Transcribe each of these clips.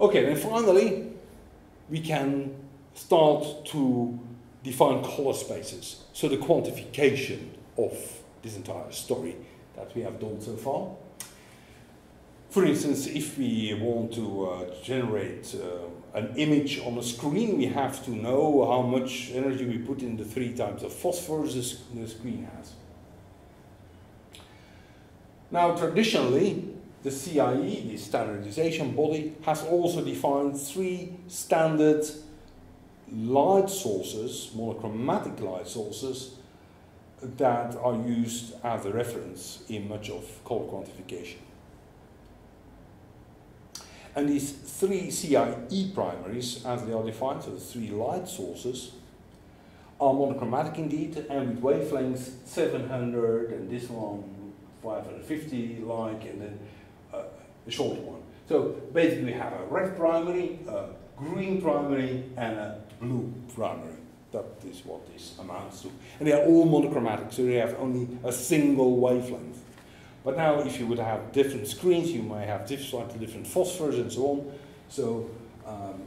Okay, then finally, we can start to define color spaces. So the quantification of this entire story that we have done so far. For instance, if we want to uh, generate uh, an image on a screen, we have to know how much energy we put in the three types of phosphorus the screen has. Now, traditionally, the CIE, the standardization body, has also defined three standard light sources, monochromatic light sources, that are used as a reference in much of color quantification. And these three CIE primaries, as they are defined, so the three light sources, are monochromatic indeed, and with wavelengths 700, and this one 550 like, and then a short one. So basically we have a red primary, a green primary, and a blue primary. That is what this amounts to. And they are all monochromatic, so they have only a single wavelength. But now if you would have different screens, you might have slightly different phosphors and so on. So um,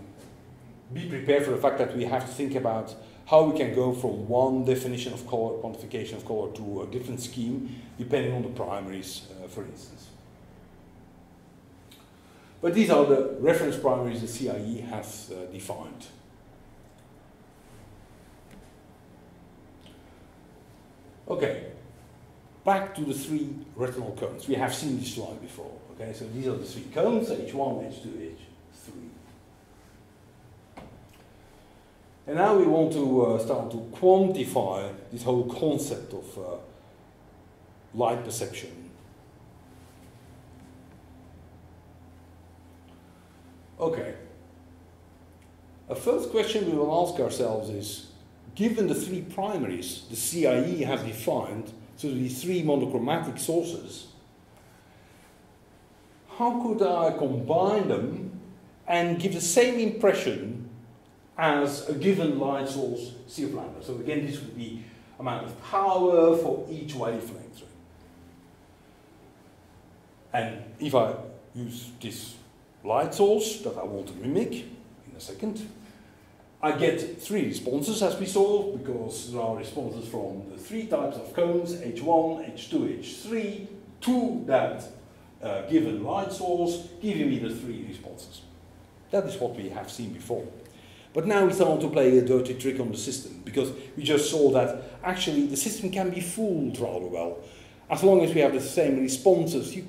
be prepared for the fact that we have to think about how we can go from one definition of color, quantification of color to a different scheme, depending on the primaries, uh, for instance. But these are the reference primaries the CIE has uh, defined. Okay, back to the three retinal cones. We have seen this slide before. Okay, so these are the three cones, H1, H2, H3. And now we want to uh, start to quantify this whole concept of uh, light perception. Okay. A first question we will ask ourselves is, given the three primaries the CIE has defined, so these three monochromatic sources, how could I combine them and give the same impression as a given light source C of lambda? So again, this would be amount of power for each wavelength. And if I use this light source that I want to mimic in a second, I get three responses as we saw, because there are responses from the three types of cones, H1, H2, H3, to that uh, given light source, giving me the three responses. That is what we have seen before. But now we start to play a dirty trick on the system, because we just saw that actually the system can be fooled rather well. As long as we have the same responses, you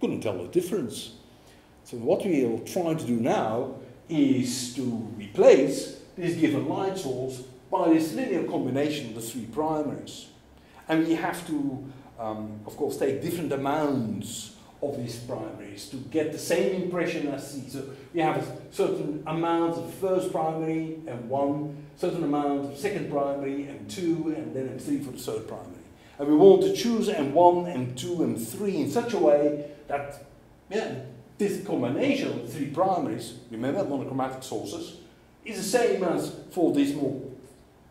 couldn't tell the difference. So what we'll try to do now is to replace this given light source by this linear combination of the three primaries. And we have to, um, of course, take different amounts of these primaries to get the same impression as C. So we have a certain amount of first primary and one, certain amount of second primary and two, and then M3 for the third primary. And we want to choose M1, M2, M3 in such a way that yeah, this combination of three primaries, remember monochromatic sources, is the same as for this more,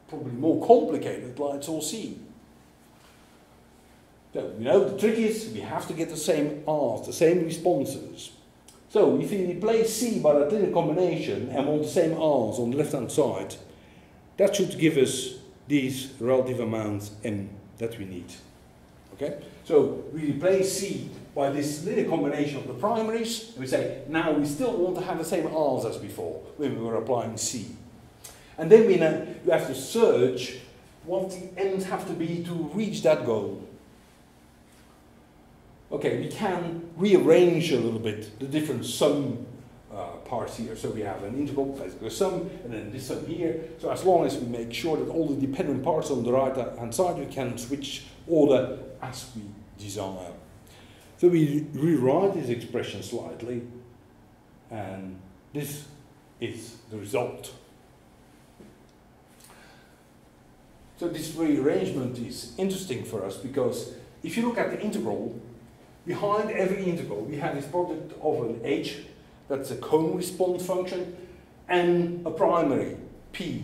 probably more complicated light source C. So we know the trick is we have to get the same R's, the same responses. So if we replace C by that linear combination and want the same R's on the left hand side, that should give us these relative amounts M that we need. Okay? So we replace C by this linear combination of the primaries, and we say, now we still want to have the same R's as before when we were applying C. And then we, know, we have to search what the ends have to be to reach that goal. Okay, we can rearrange a little bit the different sum uh, parts here. So we have an integral, basically a sum, and then this sum here. So as long as we make sure that all the dependent parts on the right hand side, we can switch order as we desire. So we rewrite this expression slightly, and this is the result. So this rearrangement is interesting for us because if you look at the integral, behind every integral we have this product of an h, that's a cone response function, and a primary, p.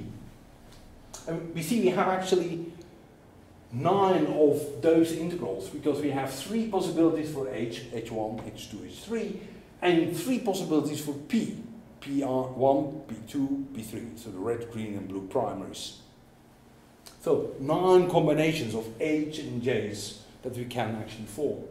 And we see we have actually nine of those integrals because we have three possibilities for h, h1, h2, h3, and three possibilities for p, PR1, P2, P3, so the red, green and blue primaries. So nine combinations of H and J's that we can actually form.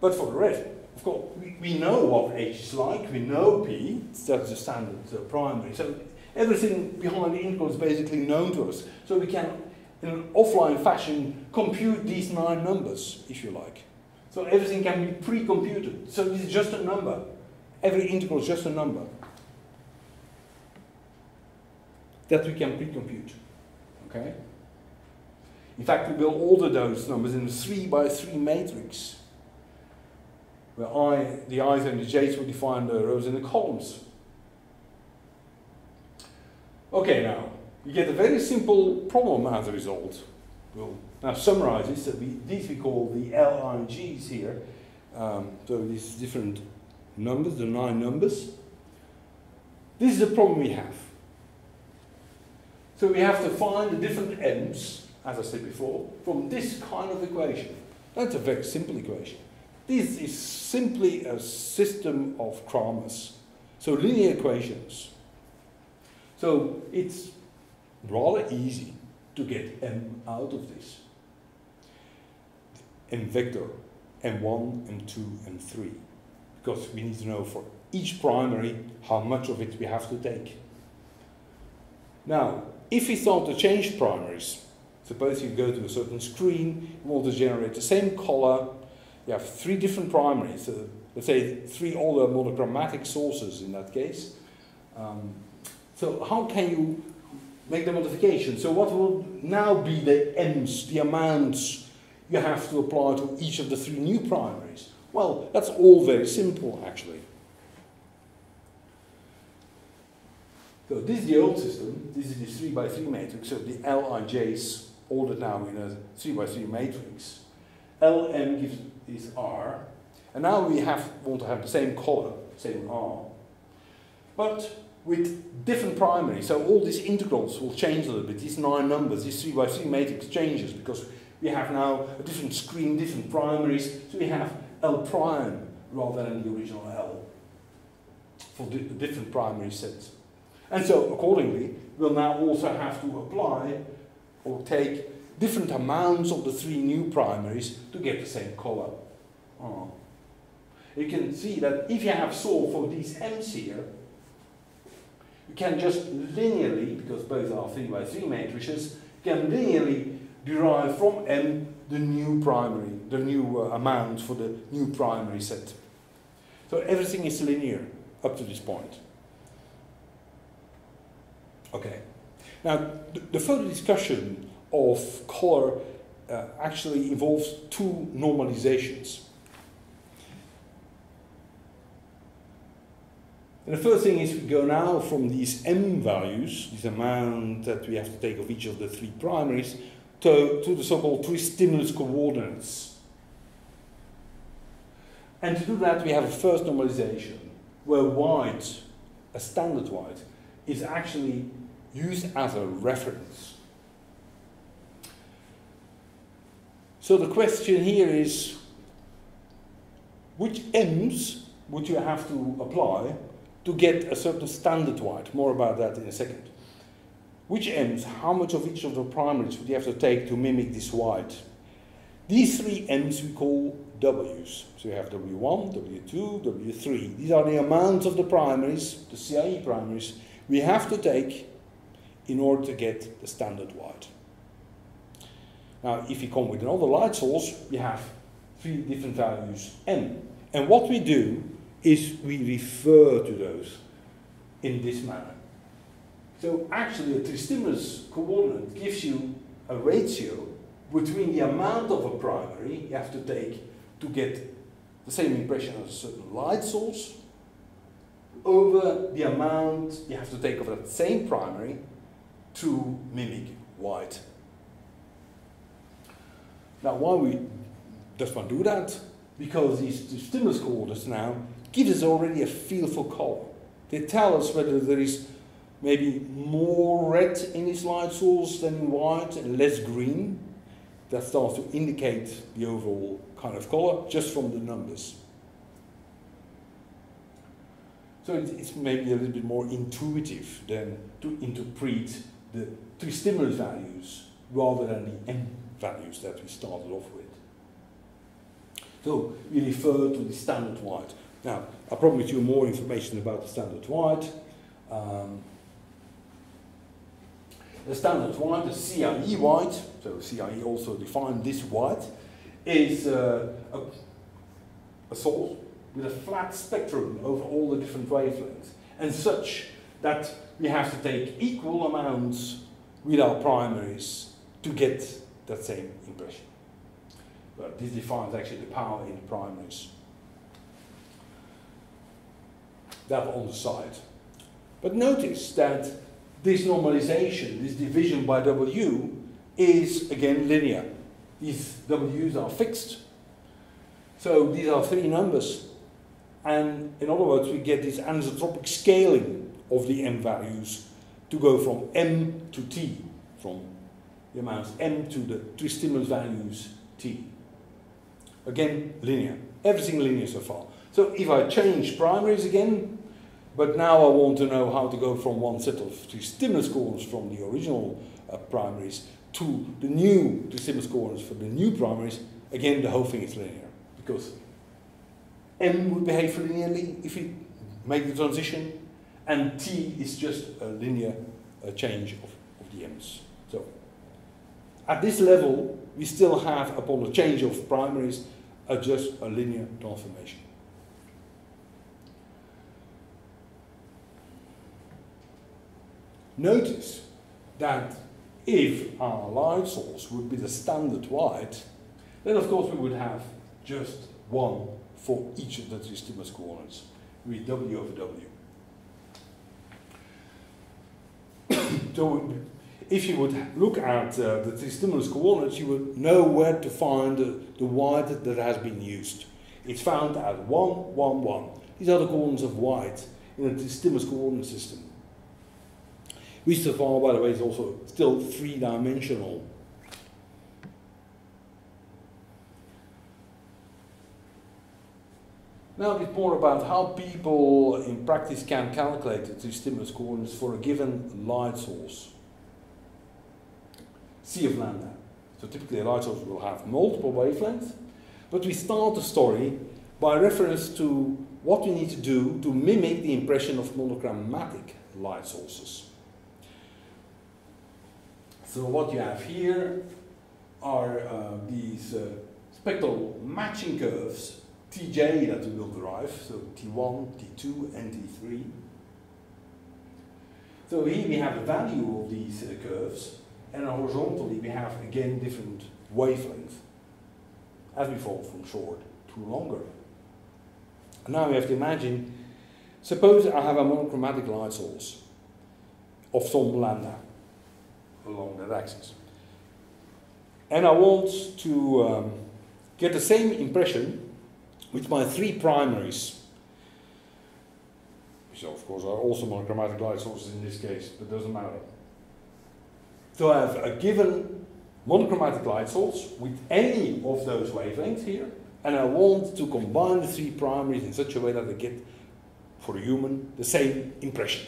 But for the red, of course, we, we know what H is like, we know P, that's the standard uh, primary. So everything behind the integral is basically known to us. So we can, in an offline fashion, compute these nine numbers, if you like. So everything can be pre-computed. So this is just a number. Every integral is just a number that we can pre-compute. Okay? In fact, we will order those numbers in a 3 by 3 matrix, where I, the i's and the j's will define the rows and the columns. Okay, now, we get a very simple problem as a result. We'll now summarize this. That we, these we call the Lij's here. Um, so these different numbers, the nine numbers. This is the problem we have. So we have to find the different m's, as I said before, from this kind of equation. That's a very simple equation. This is simply a system of Kramers. So linear equations. So it's rather easy to get m out of this. m vector, m1, m2, m3. Because we need to know for each primary how much of it we have to take. Now, if we start to change primaries, suppose you go to a certain screen, you want to generate the same color, you have three different primaries, uh, let's say three other monochromatic sources in that case. Um, so how can you make the modification? So what will now be the m's, the amounts you have to apply to each of the three new primaries? Well, that's all very simple actually. So this is the old system. This is the 3 by 3 matrix. So the Lij's ordered now in a 3 by 3 matrix. Lm gives is R. And now we have want to have the same color, same R. But with different primaries. So all these integrals will change a little bit. These nine numbers, this 3 by 3 matrix changes because we have now a different screen, different primaries. So we have L prime rather than the original L for the different primary sets. And so accordingly, we'll now also have to apply or take different amounts of the three new primaries to get the same color. Oh. You can see that if you have solved for these m's here, you can just linearly, because both are 3 by 3 matrices, you can linearly derive from M the new primary, the new uh, amount for the new primary set. So everything is linear up to this point. Okay. Now, the, the further discussion of color uh, actually involves two normalizations. And the first thing is we go now from these m values, this amount that we have to take of each of the three primaries, to, to the so-called tristimulus coordinates. And to do that, we have a first normalization, where white, a standard white, is actually used as a reference. So the question here is, which m's would you have to apply to get a certain standard white. More about that in a second. Which m's, how much of each of the primaries would you have to take to mimic this white? These three m's we call w's. So you have w1, w2, w3. These are the amounts of the primaries, the CIE primaries, we have to take in order to get the standard white. Now, if you come with another light source, you have three different values m. And what we do is we refer to those in this manner. So actually a tristimulus coordinate gives you a ratio between the amount of a primary you have to take to get the same impression as a certain light source over the amount you have to take of that same primary to mimic white. Now why we does one do that? Because these stimulus coordinates now gives us already a feel for color. They tell us whether there is maybe more red in this light source than in white and less green. That starts to indicate the overall kind of color just from the numbers. So it's maybe a little bit more intuitive than to interpret the tristimulus values rather than the m values that we started off with. So we refer to the standard white. Now, I'll probably promise you more information about the standard white. Um, the standard white, the CIE white, so CIE also defined this white, is uh, a, a source with a flat spectrum over all the different wavelengths, and such that we have to take equal amounts with our primaries to get that same impression. But this defines actually the power in the primaries. That on the side. But notice that this normalization, this division by W, is again linear. These W's are fixed. So these are three numbers. And in other words, we get this anisotropic scaling of the m values to go from m to t, from the amounts m to the tristimulus values t. Again, linear. Everything linear so far. So if I change primaries again, but now I want to know how to go from one set of stimulus coordinates from the original uh, primaries to the new stimulus coordinates for the new primaries, again the whole thing is linear. Because m would behave linearly if we make the transition, and t is just a linear uh, change of, of the m's. So at this level, we still have, upon a change of primaries, a just a linear transformation. Notice that if our light source would be the standard white, then of course we would have just one for each of the three stimulus coordinates, with W over W. so if you would look at uh, the stimulus coordinates, you would know where to find the, the white that has been used. It's found at 1, 1, 1. These are the coordinates of white in the stimulus coordinate system. Which so far, by the way, is also still three-dimensional. Now a bit more about how people in practice can calculate the stimulus coordinates for a given light source. C of lambda. So typically a light source will have multiple wavelengths, but we start the story by reference to what we need to do to mimic the impression of monochromatic light sources. So what you have here are uh, these uh, spectral matching curves, Tj that we will derive, so T1, T2, and T3. So here we have the value of these uh, curves, and horizontally we have again different wavelengths as we fall from short to longer. Now we have to imagine, suppose I have a monochromatic light source of some lambda along that axis. And I want to um, get the same impression with my three primaries, So of course are also monochromatic light sources in this case, but doesn't matter. So I have a given monochromatic light source with any of those wavelengths here, and I want to combine the three primaries in such a way that I get, for a human, the same impression.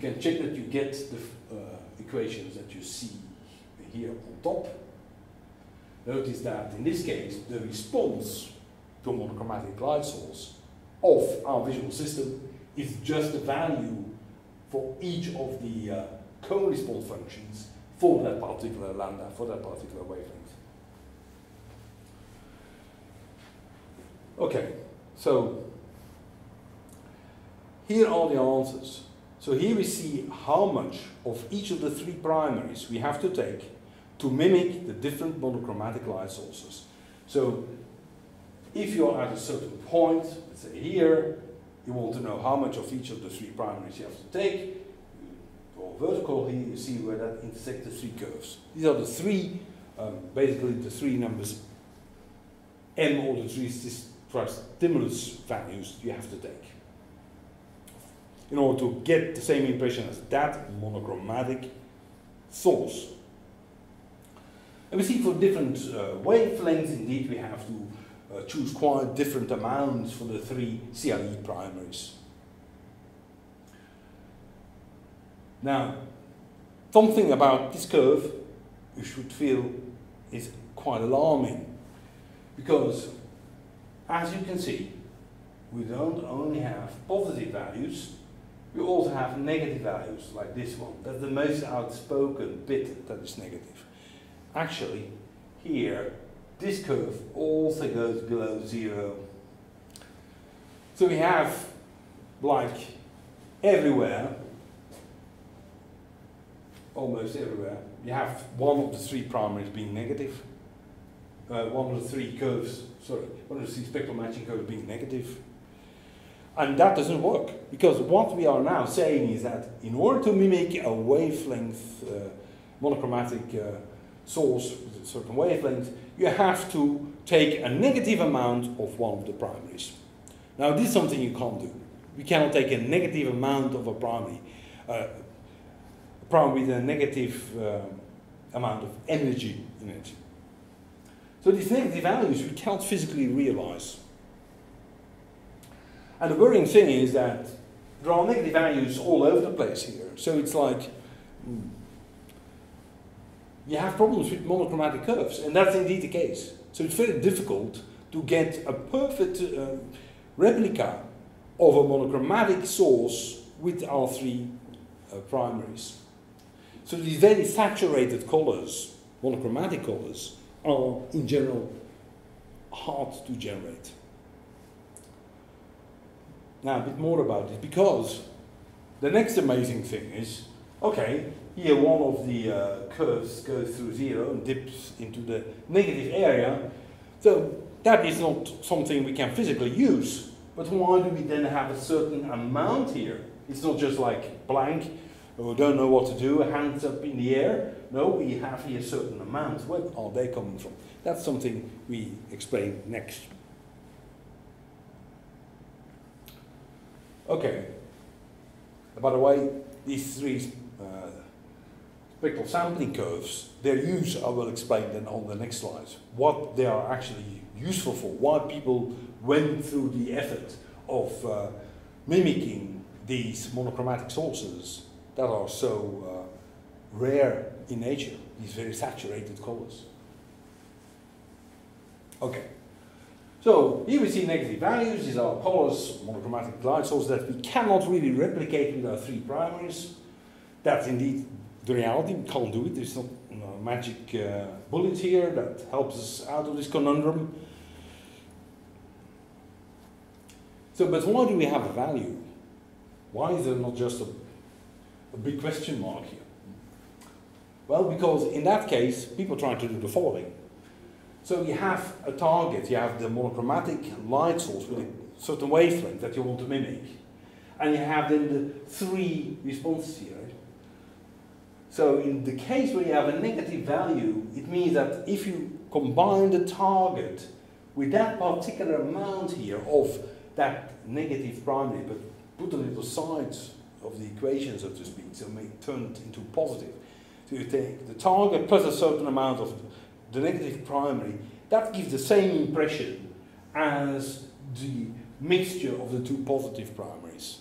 Can check that you get the uh, equations that you see here on top. Notice that in this case, the response to a monochromatic light source of our visual system is just the value for each of the uh, response functions for that particular lambda, for that particular wavelength. Okay, so here are the answers. So here we see how much of each of the three primaries we have to take to mimic the different monochromatic light sources. So if you're at a certain point, let's say here, you want to know how much of each of the three primaries you have to take. Go vertical here, you see where that intersects the three curves. These are the three, um, basically the three numbers m or the three stimulus values you have to take in order to get the same impression as that monochromatic source. And we see for different uh, wavelengths, indeed, we have to uh, choose quite different amounts for the three CIE primaries. Now, something about this curve you should feel is quite alarming because as you can see, we don't only have positive values, we also have negative values like this one. That's the most outspoken bit that is negative. Actually, here, this curve also goes below zero. So we have, like everywhere, almost everywhere, you have one of the three primaries being negative, uh, one of the three curves, sorry, one of the three spectral matching curves being negative. And that doesn't work, because what we are now saying is that in order to mimic a wavelength, uh, monochromatic uh, source with a certain wavelength, you have to take a negative amount of one of the primaries. Now this is something you can't do. We cannot take a negative amount of a primary, uh, a primary with a negative uh, amount of energy in it. So these negative values we cannot physically realize. And the worrying thing is that there are negative values all over the place here. So it's like, hmm, you have problems with monochromatic curves, and that's indeed the case. So it's very difficult to get a perfect uh, replica of a monochromatic source with our three uh, primaries. So these very saturated colors, monochromatic colors, are in general hard to generate. Now a bit more about it, because the next amazing thing is, okay, here one of the uh, curves goes through zero and dips into the negative area. So that is not something we can physically use. But why do we then have a certain amount here? It's not just like blank, we don't know what to do, hands up in the air. No, we have here certain amount. Where are they coming from? That's something we explain next. Okay. By the way, these three spectral sampling curves, their use I will explain then on the next slide. What they are actually useful for, why people went through the effort of uh, mimicking these monochromatic sources that are so uh, rare in nature, these very saturated colors. Okay, so here we see negative values, these are colors, monochromatic light sources that we cannot really replicate with our three primaries. That's indeed the reality, we can't do it. There's not a magic uh, bullet here that helps us out of this conundrum. So, but why do we have a value? Why is there not just a, a big question mark here? Well, because in that case, people try to do the following. So you have a target, you have the monochromatic light source with a certain wavelength that you want to mimic. And you have then the three responses here. So in the case where you have a negative value, it means that if you combine the target with that particular amount here of that negative primary, but put on the sides of the equation, so to speak, so make turn it into positive. So you take the target plus a certain amount of the negative primary, that gives the same impression as the mixture of the two positive primaries.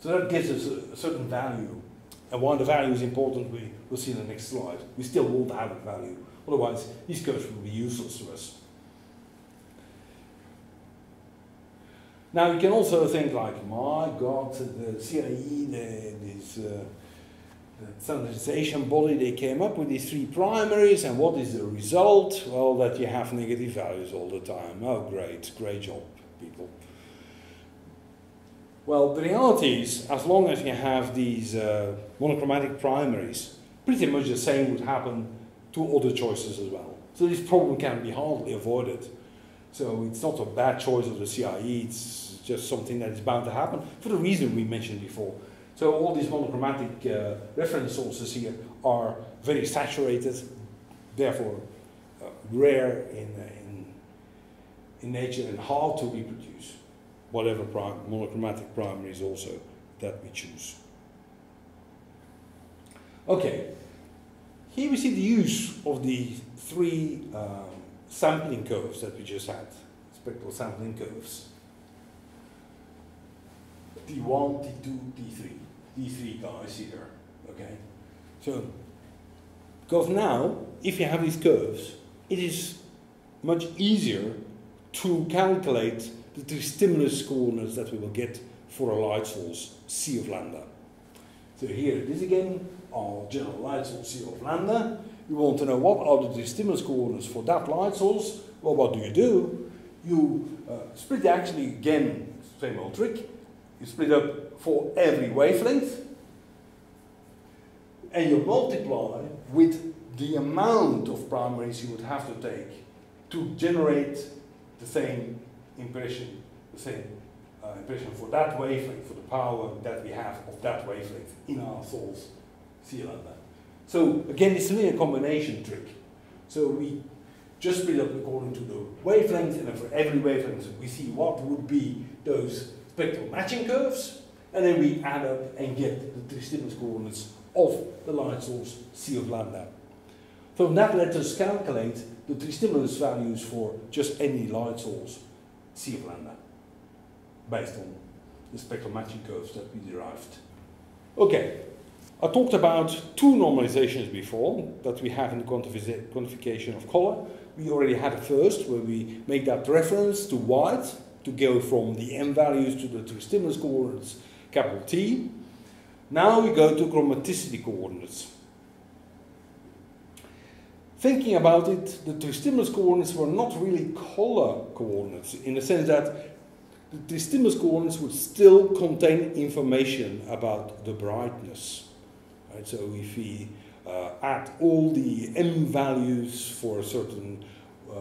So that gives us a, a certain value. And why the value is important, we will see in the next slide. We still want to have a value. Otherwise, these curves will be useless to us. Now, you can also think like, my God, the CIE, the, this uh, the standardization body, they came up with these three primaries, and what is the result? Well, that you have negative values all the time. Oh, great, great job, people. Well, the reality is, as long as you have these uh, monochromatic primaries, pretty much the same would happen to other choices as well. So this problem can be hardly avoided. So it's not a bad choice of the CIE, it's just something that is bound to happen for the reason we mentioned before. So all these monochromatic uh, reference sources here are very saturated, therefore uh, rare in, uh, in, in nature and hard to reproduce whatever prim monochromatic primaries also that we choose. Okay, here we see the use of the three um, sampling curves that we just had, spectral sampling curves. T1, T2, T3, these three guys here, okay? So, because now, if you have these curves, it is much easier to calculate the three stimulus coordinates that we will get for a light source C of lambda. So here it is again, our general light source C of lambda. You want to know what are the stimulus coordinates for that light source. Well, what do you do? You uh, split actually again, same old trick. You split up for every wavelength and you multiply with the amount of primaries you would have to take to generate the same impression, the same uh, impression for that wavelength, for the power that we have of that wavelength in our source C lambda. So again, it's really a combination trick. So we just split up according to the wavelength, and for every wavelength we see what would be those spectral matching curves, and then we add up and get the three stimulus coordinates of the light source C of lambda. From that, let us calculate the three stimulus values for just any light source C of lambda, based on the spectral matching curves that we derived. Okay, I talked about two normalizations before that we have in the quantification of color. We already had a first where we make that reference to white to go from the m values to the tristimulus coordinates capital T. Now we go to chromaticity coordinates. Thinking about it, the tristimulus coordinates were not really color coordinates in the sense that the stimulus coordinates would still contain information about the brightness. Right? So if we uh, add all the m values for a certain uh,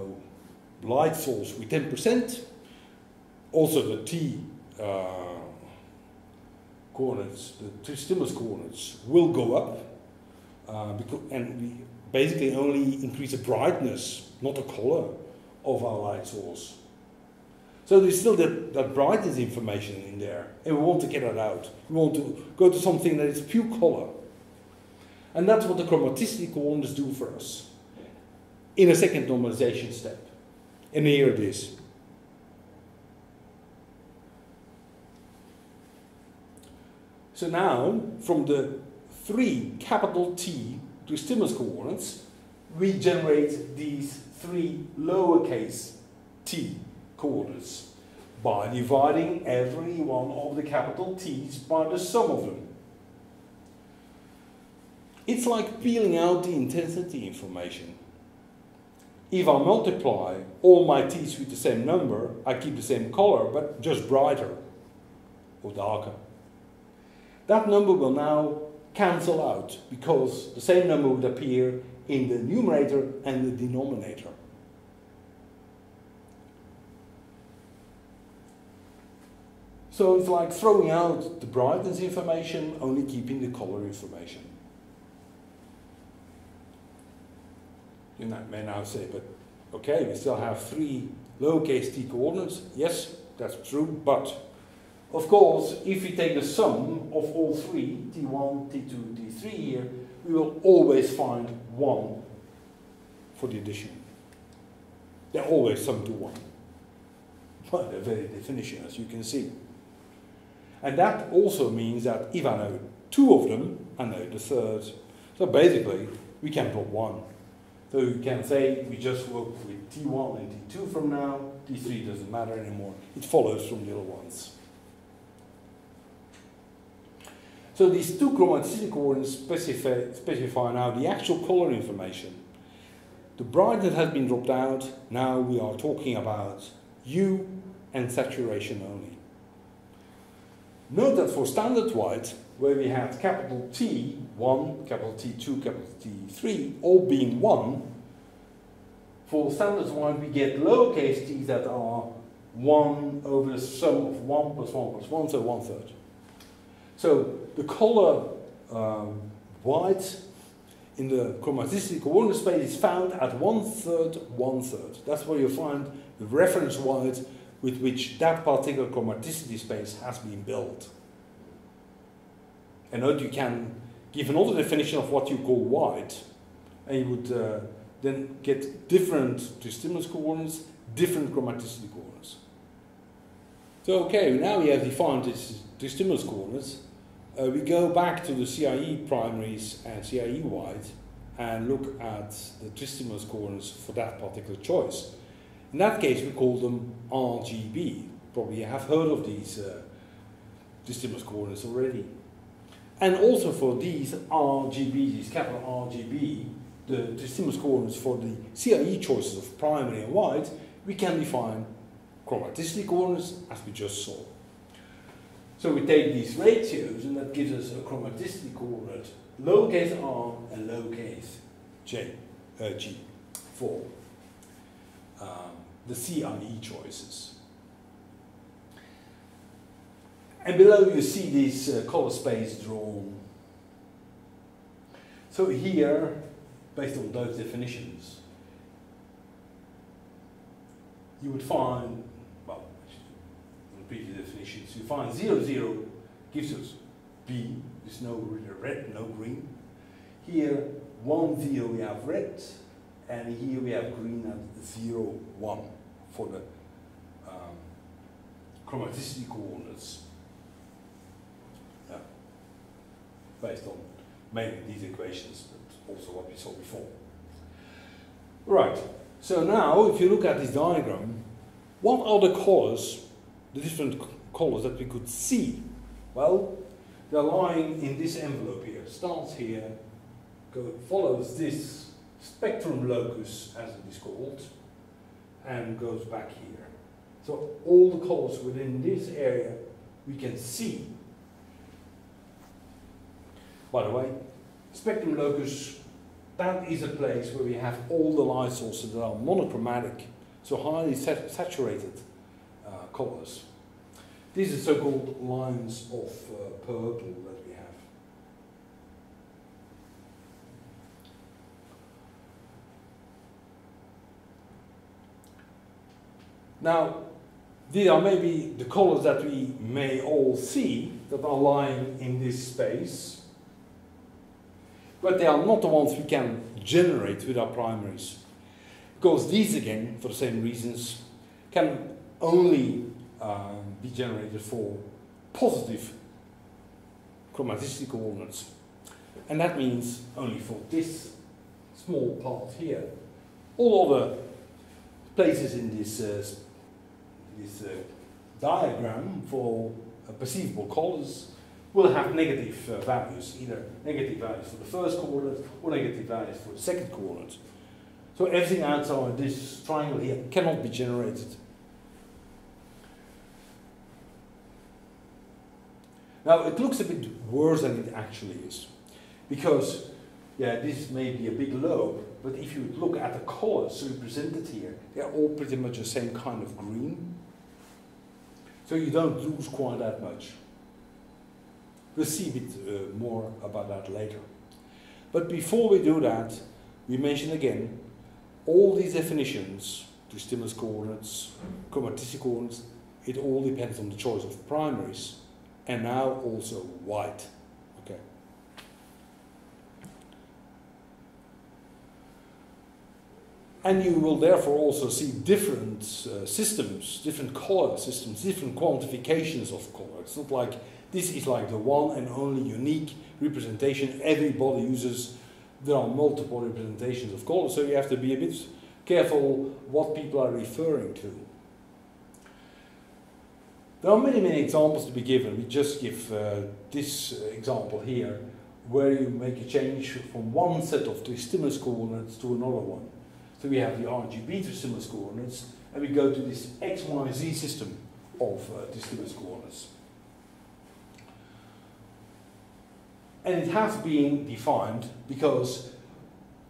light source with 10%, also the t uh, coordinates, the T stimulus coordinates will go up, uh, because, and we basically only increase the brightness, not the color of our light source. So there's still that, that brightness information in there, and we want to get it out. We want to go to something that is pure color. And that's what the chromaticity coordinates do for us in a second normalization step. And here it is. So now, from the three capital T tristimulus coordinates, we generate these three lowercase t coordinates by dividing every one of the capital T's by the sum of them. It's like peeling out the intensity information. If I multiply all my T's with the same number, I keep the same color, but just brighter or darker that number will now cancel out because the same number would appear in the numerator and the denominator. So it's like throwing out the brightness information, only keeping the color information. You may now say, but okay, we still have three lowercase t coordinates. Yes, that's true, but of course, if we take the sum of all three, T1, T2, T3 here, we will always find 1 for the addition. They always sum to 1 by the very definition, as you can see. And that also means that if I know two of them, I know the third. So basically, we can plot 1. So you can say we just work with T1 and T2 from now, T3 doesn't matter anymore. It follows from the other ones. So these two chromaticity coordinates specify, specify now the actual color information. The brightness has been dropped out. Now we are talking about hue and saturation only. Note that for standard white, where we had capital T1, capital T2, capital T3, all being 1, for standard white we get lowercase t that are 1 over the sum of 1 plus 1 plus 1, so one third. So the color um, white in the chromaticity coordinate space is found at one third, one third. That's where you find the reference white with which that particular chromaticity space has been built. And note you can give another definition of what you call white, and you would uh, then get different tristimulus coordinates, different chromaticity coordinates. So okay, now we have defined this stimulus coordinates. Uh, we go back to the CIE primaries and CIE wide and look at the tristimulus coordinates for that particular choice. In that case, we call them RGB. Probably you have heard of these uh, tristimulus coordinates already. And also for these RGB, these capital RGB, the, the stimulus coordinates for the CIE choices of primary and wide, we can define chromaticity coordinates as we just saw. So we take these ratios and that gives us a chromaticity coordinate lowercase r and lowercase j, uh, g for um, the e choices. And below you see this uh, color space drawn. So here, based on those definitions, you would find, previous definitions, you find 0, 0 gives us B, there's no red, no green. Here, 1, 0 we have red, and here we have green at 0, 1 for the um, chromaticity coordinates. Yeah. Based on mainly these equations, but also what we saw before. Right, so now if you look at this diagram, what are the colors, the different colors that we could see? Well, the line in this envelope here starts here, go, follows this spectrum locus, as it is called, and goes back here. So all the colors within this area we can see. By the way, spectrum locus, that is a place where we have all the light sources that are monochromatic, so highly sat saturated colors. These are so-called lines of uh, purple that we have. Now, these are maybe the colors that we may all see that are lying in this space, but they are not the ones we can generate with our primaries. Because these, again, for the same reasons, can only um, be generated for positive chromaticity coordinates. And that means only for this small part here. All other places in this, uh, this uh, diagram for uh, perceivable colors will have negative uh, values, either negative values for the first coordinate or negative values for the second coordinate. So everything outside this triangle here cannot be generated. Now it looks a bit worse than it actually is. Because, yeah, this may be a big lobe, but if you look at the colors represented here, they're all pretty much the same kind of green. So you don't lose quite that much. We'll see a bit uh, more about that later. But before we do that, we mention again, all these definitions, tristimulus coordinates, chromaticity coordinates, it all depends on the choice of primaries and now also white. Okay. And you will therefore also see different uh, systems, different color systems, different quantifications of color. It's not like this is like the one and only unique representation everybody uses. There are multiple representations of color, so you have to be a bit careful what people are referring to. There are many, many examples to be given. We just give uh, this example here, where you make a change from one set of stimulus coordinates to another one. So we have the RGB tristimulus coordinates, and we go to this XYZ system of uh, the stimulus coordinates. And it has been defined because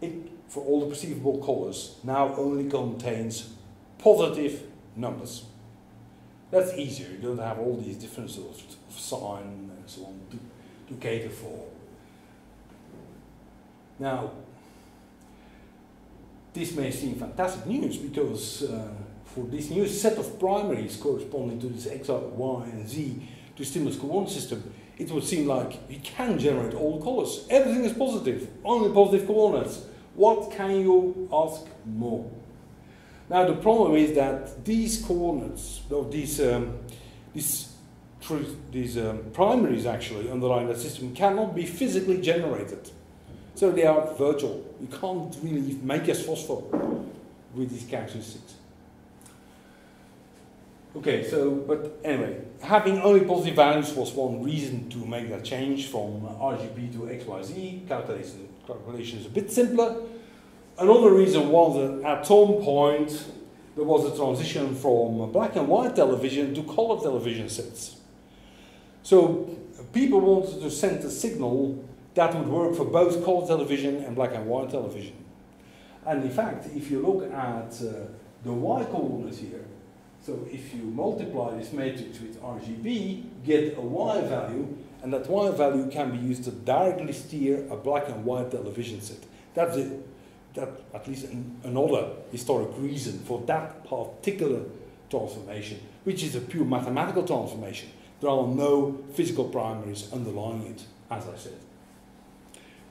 it, for all the perceivable colors, now only contains positive numbers. That's easier. You don't have all these differences of, of sign and so on to, to cater for. Now, this may seem fantastic news because uh, for this new set of primaries corresponding to this X, Y, and Z tristimulus coordinate system, it would seem like you can generate all colors. Everything is positive, only positive coordinates. What can you ask more? Now the problem is that these coordinates, or these, um, these, these um, primaries actually underlying that system cannot be physically generated. So they are virtual. You can't really make a phosphor with these characteristics. Okay, so, but anyway, having only positive values was one reason to make that change from RGB to XYZ. Calculation, calculation is a bit simpler. Another reason was that at some point there was a transition from black and white television to color television sets. So people wanted to send a signal that would work for both color television and black and white television. And in fact, if you look at uh, the y coordinate here, so if you multiply this matrix with RGB, get a y value, and that y value can be used to directly steer a black and white television set. That's it. That at least an, another historic reason for that particular transformation, which is a pure mathematical transformation. There are no physical primaries underlying it, as I said.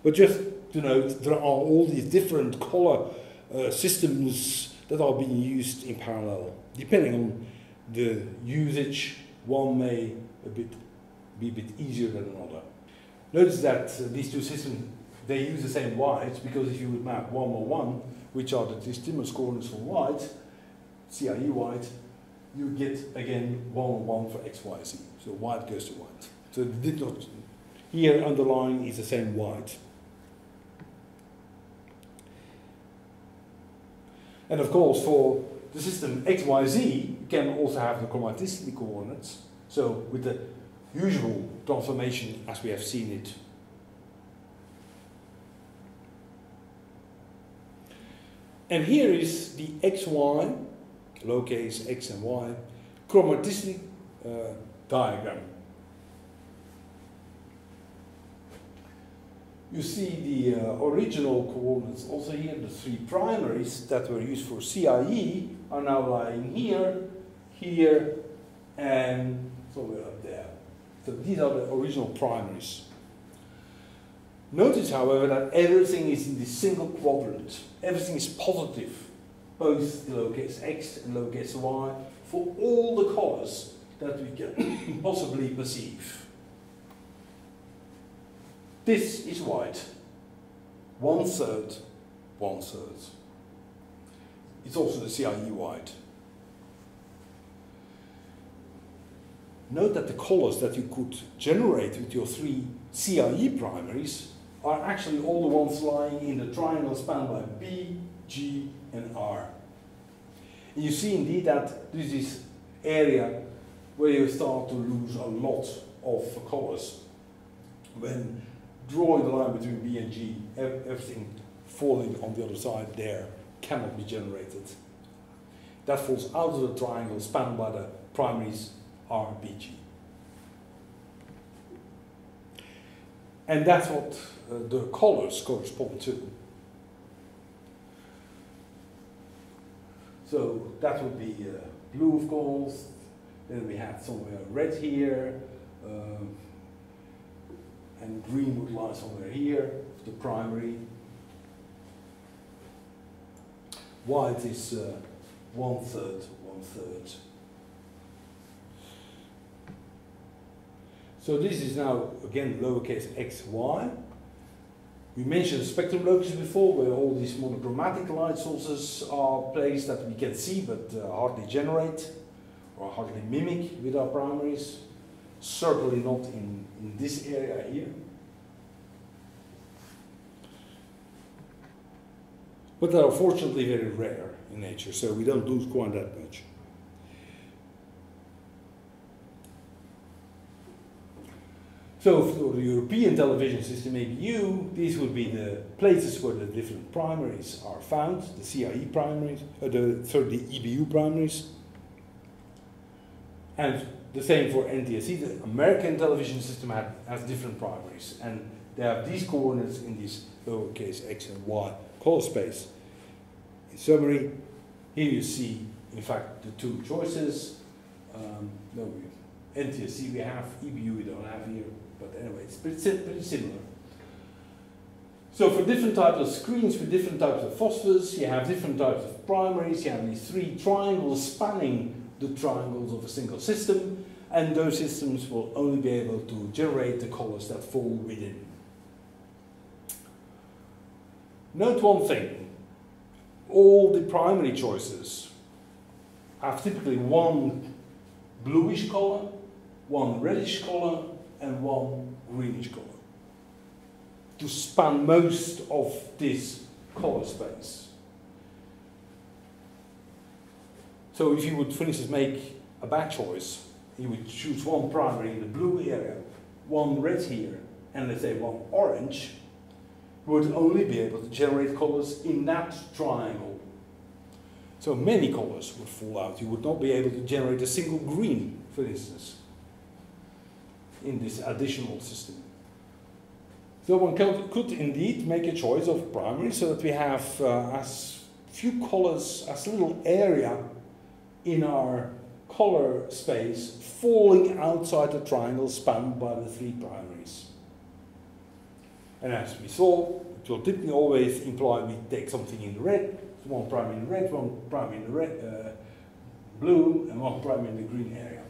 But just to note, there are all these different color uh, systems that are being used in parallel depending on the usage, one may a bit, be a bit easier than another. Notice that uh, these two systems, they use the same whites because if you would map 111, which are the stimulus coordinates for white, CIE white, you get again 111 for XYZ. So white goes to white. So did not, here underlying is the same white. And of course, for the system XYZ you can also have the chromaticity coordinates. So with the usual transformation as we have seen it. And here is the XY, lowercase x and y, chromaticity uh, diagram. You see the uh, original coordinates also here, the three primaries that were used for CIE are now lying here, here, and somewhere up there. So these are the original primaries. Notice, however, that everything is in this single quadrant. Everything is positive, both the lowercase x and lowercase y, for all the colors that we can possibly perceive. This is white. One third, one third. It's also the CIE white. Note that the colors that you could generate with your three CIE primaries are actually all the ones lying in the triangle spanned by B, G, and R. And you see indeed that this is area where you start to lose a lot of colors when drawing the line between B and G, everything falling on the other side there cannot be generated. That falls out of the triangle spanned by the primaries R, B, G. And that's what uh, the colors correspond to. So that would be uh, blue, of course. Then we have somewhere red here. Um, and green would lie somewhere here, the primary. White is uh, one third, one third. So this is now, again, lowercase x, y. We mentioned spectrum locus before, where all these monochromatic light sources are placed that we can see but uh, hardly generate or hardly mimic with our primaries certainly not in, in this area here. But they are fortunately very rare in nature, so we don't lose quite that much. So for the European television system EBU, these would be the places where the different primaries are found, the CIE primaries, uh, the, sorry, the EBU primaries. And the same for NTSC, the American television system has different primaries, and they have these coordinates in this lowercase x and y color space. In summary, here you see, in fact, the two choices. Um, no, we, NTSC we have, EBU we don't have here, but anyway, it's pretty, pretty similar. So for different types of screens with different types of phosphors, you have different types of primaries, you have these three triangles spanning the triangles of a single system, and those systems will only be able to generate the colors that fall within. Note one thing, all the primary choices have typically one bluish color, one reddish color, and one greenish color to span most of this color space. So if you would, for instance, make a bad choice, you would choose one primary in the blue area, one red here, and let's say one orange, you would only be able to generate colors in that triangle. So many colors would fall out. You would not be able to generate a single green, for instance, in this additional system. So one could, indeed make a choice of primary so that we have uh, as few colors, as little area in our color space falling outside the triangle spanned by the three primaries. And as we saw, it will typically always imply we take something in red, one primary in red, one primary in the red, uh, blue, and one primary in the green area.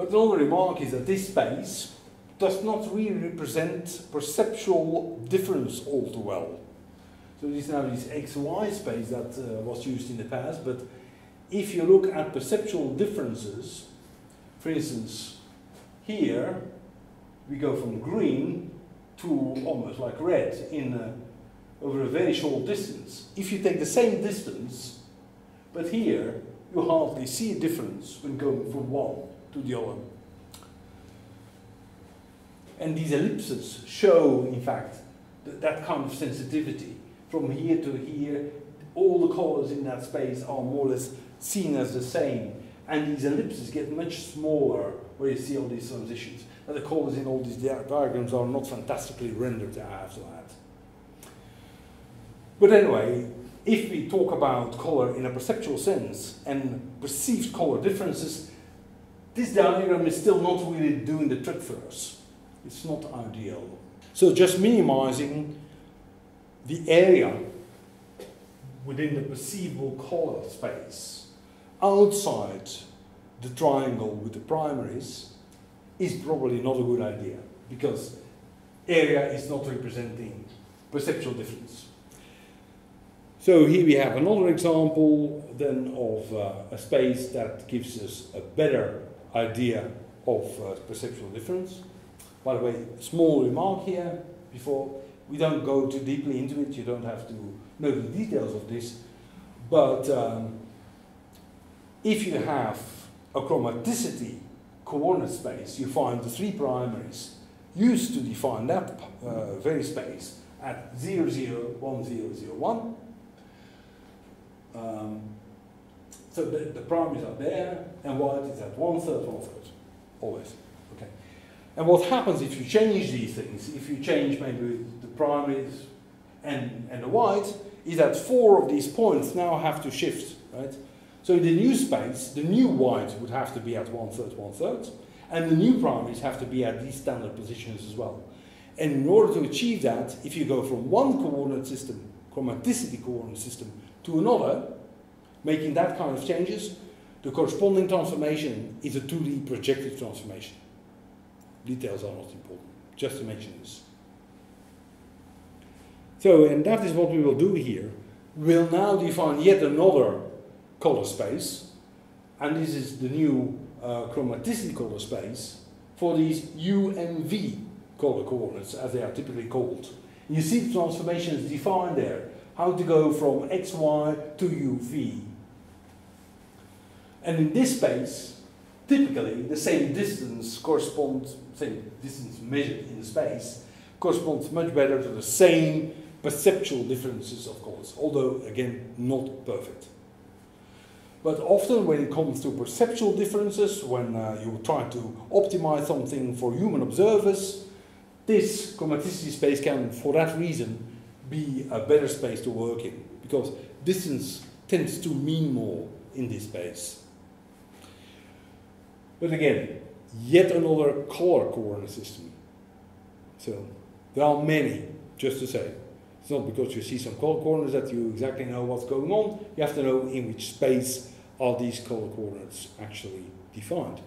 But the another remark is that this space does not really represent perceptual difference all too well. So this is now this XY space that uh, was used in the past, but if you look at perceptual differences, for instance, here we go from green to almost like red in a, over a very short distance. If you take the same distance, but here you hardly see a difference when going from one to the other. And these ellipses show, in fact, th that kind of sensitivity. From here to here, all the colors in that space are more or less seen as the same. And these ellipses get much smaller where you see all these transitions. And the colors in all these diagrams are not fantastically rendered, I have to add. But anyway, if we talk about color in a perceptual sense and perceived color differences, this diagram is still not really doing the trick for us. It's not ideal. So just minimizing the area within the perceivable color space outside the triangle with the primaries is probably not a good idea because area is not representing perceptual difference. So here we have another example then of uh, a space that gives us a better idea of uh, perceptual difference. By the way, small remark here before we don't go too deeply into it, you don't have to know the details of this, but um, if you have a chromaticity coordinate space, you find the three primaries used to define that uh, very space at 0, 0, 1, 0, 0, 1. Um, so the, the primaries are there, and white is at one third, one third, always. Okay. And what happens if you change these things, if you change maybe the primaries and, and the white, is that four of these points now have to shift, right? So in the new space, the new white would have to be at one third, one third, and the new primaries have to be at these standard positions as well. And in order to achieve that, if you go from one coordinate system, chromaticity coordinate system, to another, making that kind of changes, the corresponding transformation is a 2D projective transformation. Details are not important, just to mention this. So, and that is what we will do here. We'll now define yet another color space, and this is the new uh, chromaticity color space for these UMV color coordinates, as they are typically called. You see the transformations defined there, how to go from XY to UV. And in this space, typically the same distance corresponds, same distance measured in space, corresponds much better to the same perceptual differences of colors, although again not perfect. But often when it comes to perceptual differences, when uh, you try to optimize something for human observers, this chromaticity space can, for that reason, be a better space to work in, because distance tends to mean more in this space. But again, yet another color coordinate system. So there are many, just to say. It's not because you see some color coordinates that you exactly know what's going on. You have to know in which space are these color coordinates actually defined.